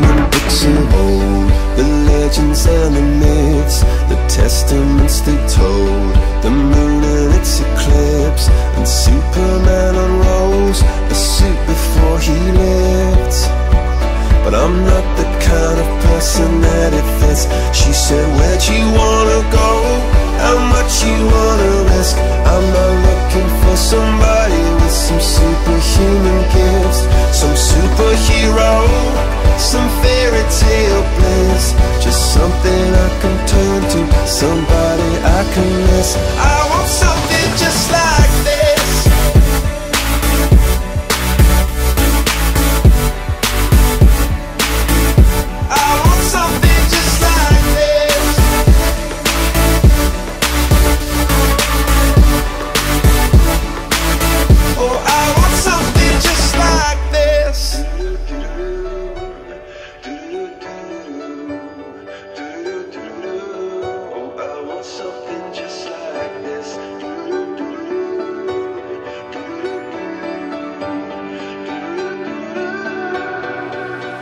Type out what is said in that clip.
books of old, the legends and the myths, the testaments they told, the moon and its eclipse, and Superman unrolls a suit before he lived. But I'm not the kind of person that it fits. She said, Where'd you wanna go? How much you wanna risk? I'm I can turn to, somebody I can miss. I